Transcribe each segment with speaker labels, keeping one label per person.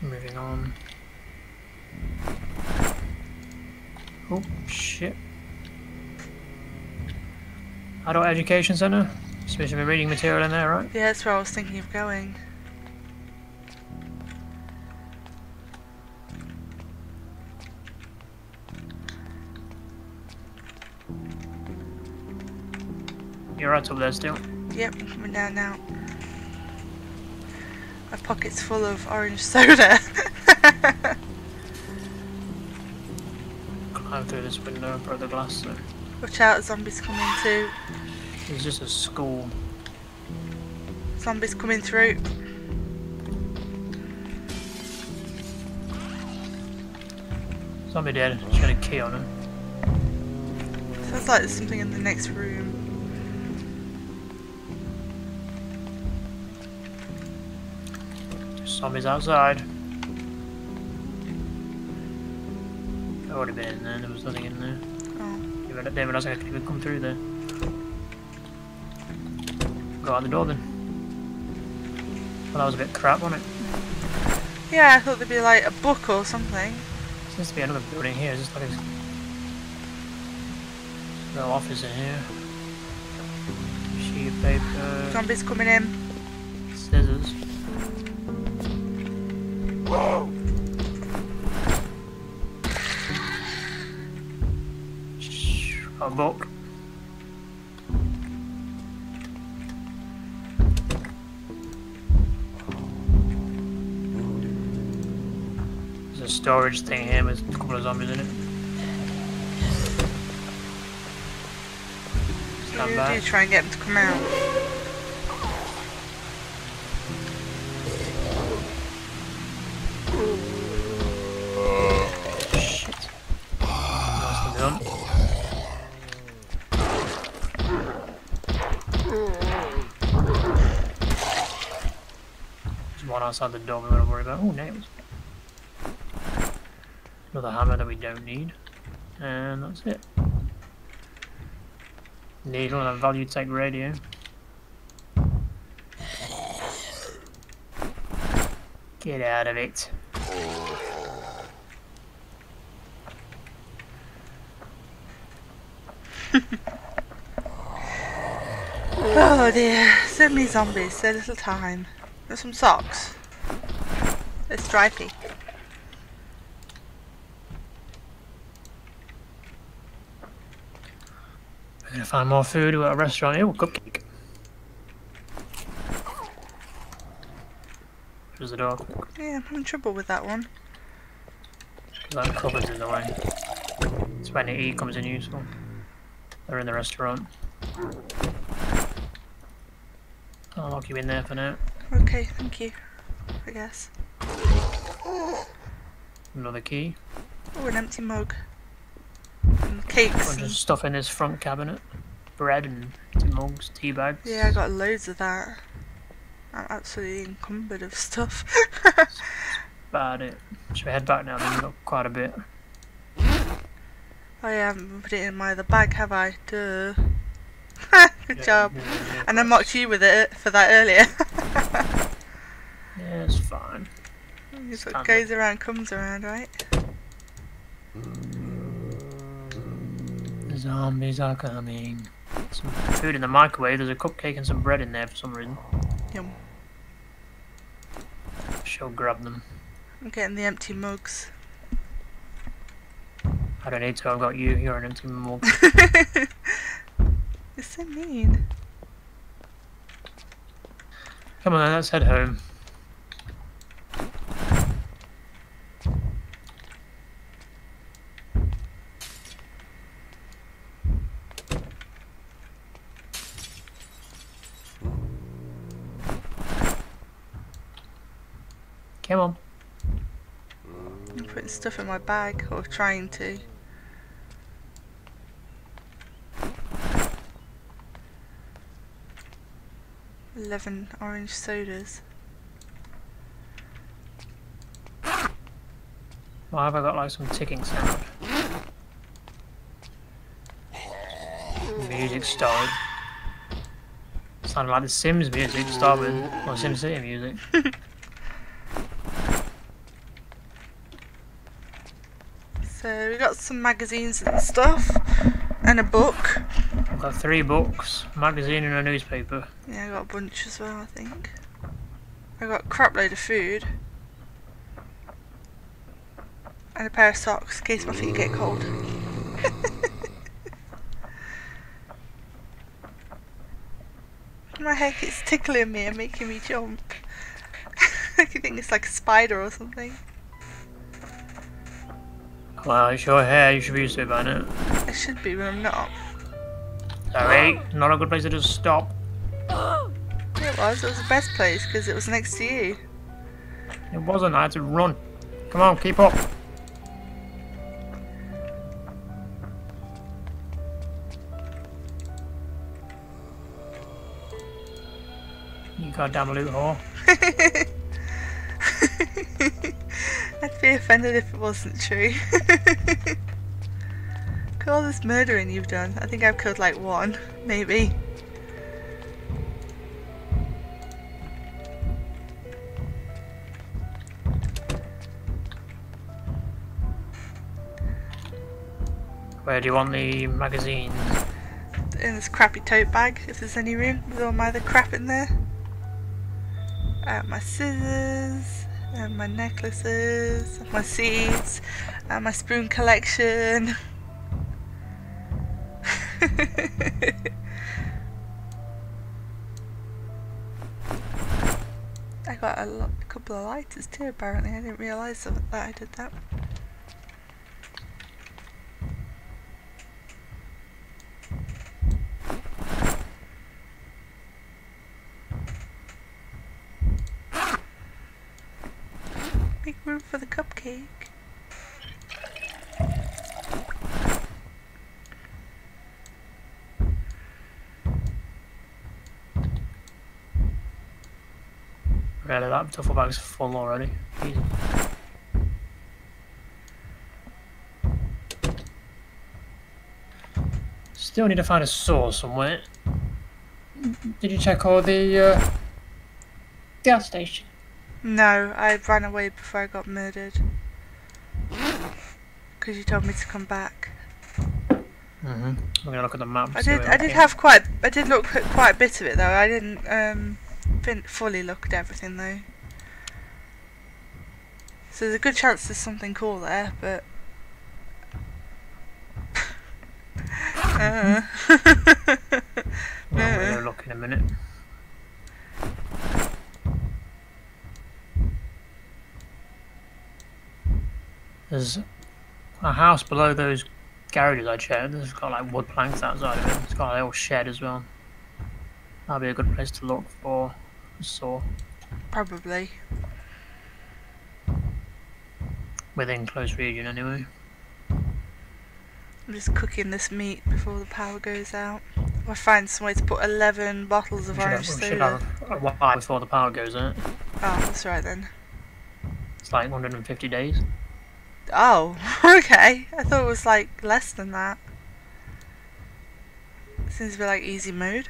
Speaker 1: Moving on. Oh, shit. Adult Education Centre? Supposed to be reading material in there, right?
Speaker 2: Yeah, that's where I was thinking of going.
Speaker 1: You're right up there still.
Speaker 2: Yep, coming down now. My pocket's full of orange soda.
Speaker 1: Climb through this window and broke the glass, so.
Speaker 2: Watch out, zombies coming too.
Speaker 1: It's just a school.
Speaker 2: Zombies coming through.
Speaker 1: Zombie dead. She had a key on him.
Speaker 2: Sounds like there's something in the next room.
Speaker 1: Zombies outside. I would have been in there, there was nothing in there.
Speaker 2: Oh,
Speaker 1: They didn't realise I could even come through there. Go out the door then. Well, that was a bit crap, wasn't it?
Speaker 2: yeah, I thought there'd be like a book or something.
Speaker 1: Seems to be another building here, just like a no office in here. Sheet of paper,
Speaker 2: Zombies coming in.
Speaker 1: scissors. Book. There's a storage thing here with a couple of zombies in it. Stand back.
Speaker 2: Try and get them to come out.
Speaker 1: Outside the door we gotta worry about. Oh, nails. Another hammer that we don't need. And that's it. Needle and a ValuTech radio. Get out of it.
Speaker 2: Oh dear, so many zombies, so little time. There's some socks. They're stripy.
Speaker 1: We're gonna find more food at a restaurant here. Oh, cupcake. There's the door.
Speaker 2: Yeah, I'm having trouble with that one.
Speaker 1: That cupboard's in the way. It's when the E comes in useful. They're in the restaurant. I'll lock you in there for now.
Speaker 2: Okay, thank you. I guess.
Speaker 1: Another key.
Speaker 2: Oh, an empty mug. And cakes.
Speaker 1: Bunch of
Speaker 2: And,
Speaker 1: stuff in this front cabinet. Bread and mugs, tea bags.
Speaker 2: yeah, I got loads of that. I'm absolutely encumbered of stuff.
Speaker 1: About it. Should we head back now? Then we've got quite a bit.
Speaker 2: Oh, I haven't put it in my other bag, have I? Duh. Good
Speaker 1: Yeah,
Speaker 2: job.
Speaker 1: yeah, yeah,
Speaker 2: And I mocked you with it for that earlier.
Speaker 1: Yeah, it's fine.
Speaker 2: It's what goes around comes around, right?
Speaker 1: The zombies are coming. Some food in the microwave. There's a cupcake and some bread in there for some reason.
Speaker 2: Yum.
Speaker 1: She'll grab them.
Speaker 2: I'm getting the empty mugs.
Speaker 1: I don't need to. I've got you. You're an empty mug.
Speaker 2: You're so mean.
Speaker 1: Come on, then, let's head home. Come on.
Speaker 2: I'm putting stuff in my bag, or trying to. Eleven orange sodas.
Speaker 1: Why have I got like some ticking sound? Music started. Sounded like the Sims music started, or SimCity music.
Speaker 2: So we got some magazines and stuff, and a book.
Speaker 1: I've got three books, magazine and a newspaper.
Speaker 2: Yeah, I got a bunch as well. I think. I got a crap load of food. And a pair of socks in case my feet get cold. my head keeps tickling me and making me jump. I think it's like a spider or something.
Speaker 1: Well, it's your hair, you should be used to it by now.
Speaker 2: I should be, but I'm not.
Speaker 1: Sorry, not a good place to just stop.
Speaker 2: It was. It was the best place because it was next to you.
Speaker 1: It wasn't, I had to run. Come on, keep up. You goddamn loot whore.
Speaker 2: I'd be offended if it wasn't true. Look at all this murdering you've done. I think I've killed like one, maybe.
Speaker 1: Where do you want the magazines?
Speaker 2: In this crappy tote bag, if there's any room, with all my other crap in there. Uh, my scissors, and my necklaces, my seeds, and my spoon collection. I got a, lo- a couple of lighters too apparently, I didn't realise that I did that. Make room cupcake.
Speaker 1: Really, that duffel bag's full already. Easy. Still need to find a saw somewhere. Did you check all the uh, gas station?
Speaker 2: No, I ran away before I got murdered. Because you told me to come back.
Speaker 1: Mm-hmm. We're gonna look at the map.
Speaker 2: I did. I did
Speaker 1: came.
Speaker 2: have quite. I did look at quite a bit of it though. I didn't um, fin- fully look at everything though. So there's a good chance there's something cool there, but. uh.
Speaker 1: Well, we're gonna look in a minute. There's a house below those garages I checked. It's got like wood planks outside of it. It's got a little shed as well. That'd be a good place to look for a saw
Speaker 2: Probably.
Speaker 1: within close region anyway.
Speaker 2: I'm just cooking this meat before the power goes out. I find some way to put 11 bottles of orange
Speaker 1: have, we should
Speaker 2: soda.
Speaker 1: have a while before the power goes out.
Speaker 2: Oh, that's right then.
Speaker 1: It's like 150 days.
Speaker 2: Oh, okay. I thought it was like less than that. Seems to be like easy mode.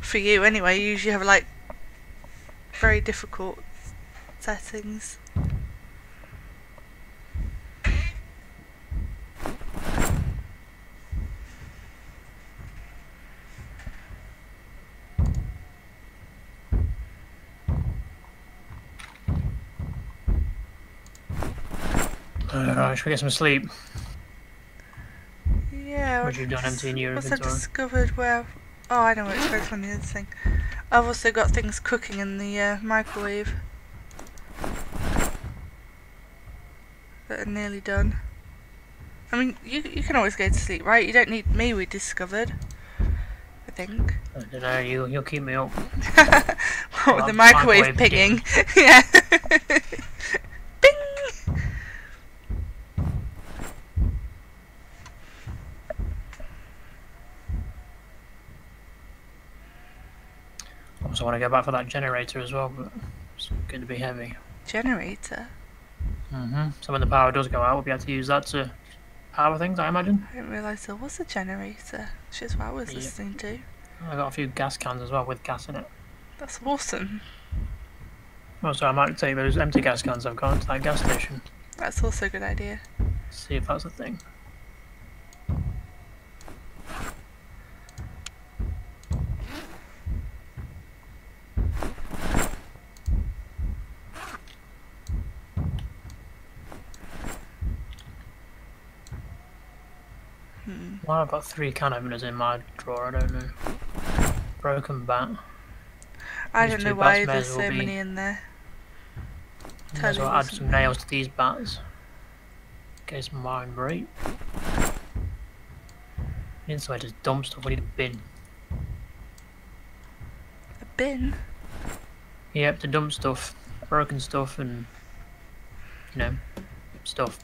Speaker 2: For you, anyway. You usually have like very difficult settings.
Speaker 1: Alright, should we get some sleep?
Speaker 2: Yeah.
Speaker 1: What you've done emptying your
Speaker 2: I've
Speaker 1: inventory?
Speaker 2: discovered where. Oh, I know where it's going from the other thing. I've also got things cooking in the uh, microwave that are nearly done. I mean, you you can always go to sleep, right? You don't need me. We discovered. I think.
Speaker 1: I don't know, you, you'll keep me up.
Speaker 2: what with the microwave,
Speaker 1: microwave
Speaker 2: pinging? yeah.
Speaker 1: Also want to go back for that generator as well, but it's going to be heavy.
Speaker 2: Generator.
Speaker 1: hmm So when the power does go out, we'll be able to use that to power things, I imagine.
Speaker 2: I didn't realise there was a generator. She's what I was
Speaker 1: Yeah.
Speaker 2: listening to.
Speaker 1: I got a few gas cans as well with gas in it.
Speaker 2: That's awesome.
Speaker 1: Also, I might take those empty gas cans I've got to that gas station.
Speaker 2: That's also a good idea.
Speaker 1: See if that's a thing.
Speaker 2: Hmm.
Speaker 1: Why I've got three can openers in my drawer, I don't know. Broken bat.
Speaker 2: I
Speaker 1: These
Speaker 2: don't know why there's so
Speaker 1: be-
Speaker 2: many in there.
Speaker 1: Might as well add some nails to these bats. In case mine break. Inside just dump stuff, we need a bin.
Speaker 2: A bin?
Speaker 1: Yep, to dump stuff. Broken stuff and you know, stuff.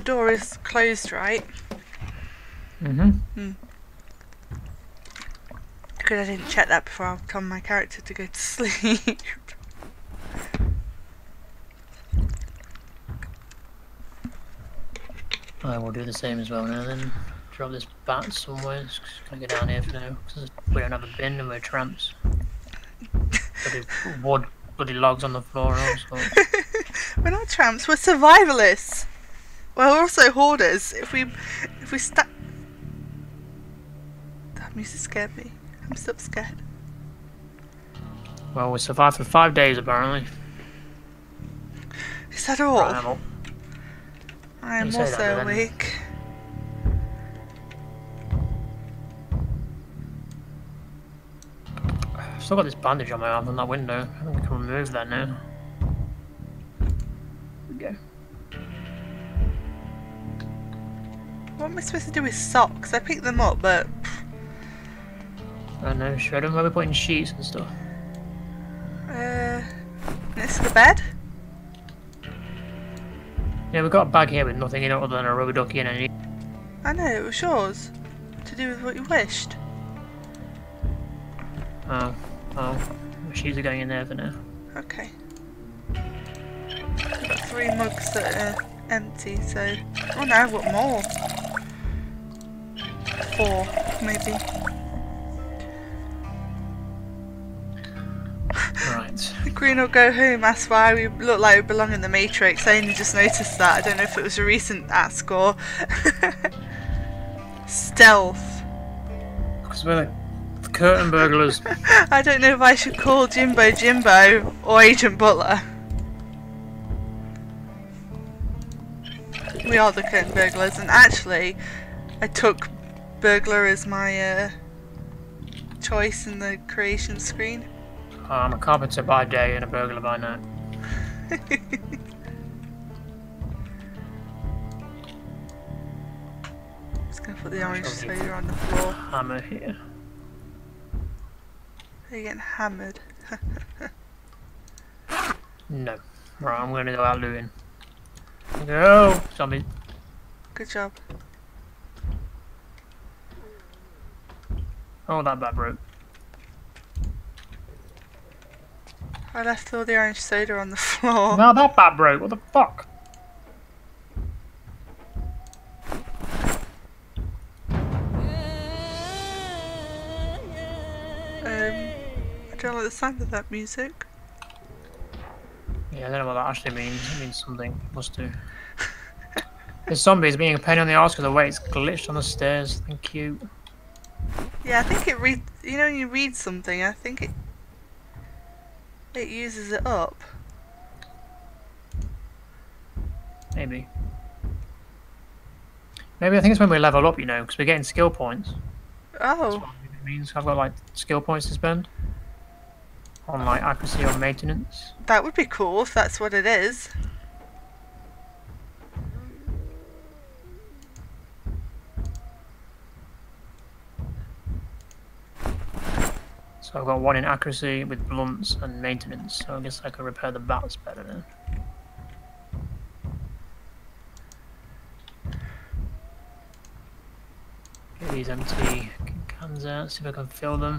Speaker 2: The door is closed, right?
Speaker 1: Mm-hmm.
Speaker 2: Because I didn't check that before I told my character to go to sleep.
Speaker 1: I will do the same as well now then. Drop this bat somewhere. Just gonna go down here for now. 'cause we don't have a bin and we're tramps. bloody wood, bloody logs on the floor and all sorts.
Speaker 2: we're not tramps, we're survivalists. We're also hoarders. If we if we sta That music scared me. I'm still scared.
Speaker 1: Well, we survived for five days apparently.
Speaker 2: Is that all? I am
Speaker 1: that,
Speaker 2: also awake.
Speaker 1: I've still got this bandage on my arm from that window. I think I can remove that now.
Speaker 2: What am I supposed to do with socks? I picked them up, but
Speaker 1: I don't know, shred them. Where we putting sheets and stuff.
Speaker 2: uh, next to the bed.
Speaker 1: Yeah, we've got a bag here with nothing in it other than a rubber ducky and any.
Speaker 2: I know it was yours. To do with what you wished.
Speaker 1: Oh, oh. The sheets are going in there for now.
Speaker 2: Okay. I've got three mugs that are empty, so. Oh no, I've got more. Four, maybe.
Speaker 1: Right.
Speaker 2: Green will go home. That's why we look like we belong in the Matrix. I only just noticed that. I don't know if it was a recent ask or stealth.
Speaker 1: Because we're like the curtain burglars.
Speaker 2: I don't know if I should call Jimbo Jimbo or Agent Butler. We are the curtain burglars, and actually, I took burglar is my uh, choice in the creation screen.
Speaker 1: I'm a carpenter by day and a burglar by night.
Speaker 2: Just gonna put the orange soda on the floor.
Speaker 1: Hammer here.
Speaker 2: They're getting hammered.
Speaker 1: No. Right, I'm gonna go out looting. Go! Zombie.
Speaker 2: Good job.
Speaker 1: Oh, that bad broke.
Speaker 2: I left all the orange soda on the floor.
Speaker 1: Now that bat broke. What the fuck?
Speaker 2: Um, I don't like the sound of that music.
Speaker 1: Yeah, I don't know what that actually means. It means something. Must do. the zombie is being a pain on the arse because the way it's glitched on the stairs. Thank you.
Speaker 2: Yeah, I think it read. You know, when you read something, I think it it uses it up.
Speaker 1: Maybe. Maybe I think it's when we level up, you know, because we're getting skill points. Oh. That's
Speaker 2: Oh,
Speaker 1: what it means. I've got like skill points to spend on like accuracy or maintenance.
Speaker 2: that would be cool if that's what it is.
Speaker 1: So I've got one in accuracy with blunts and maintenance. So I guess I can repair the bats better then. Get these empty cans out, see if I can fill them.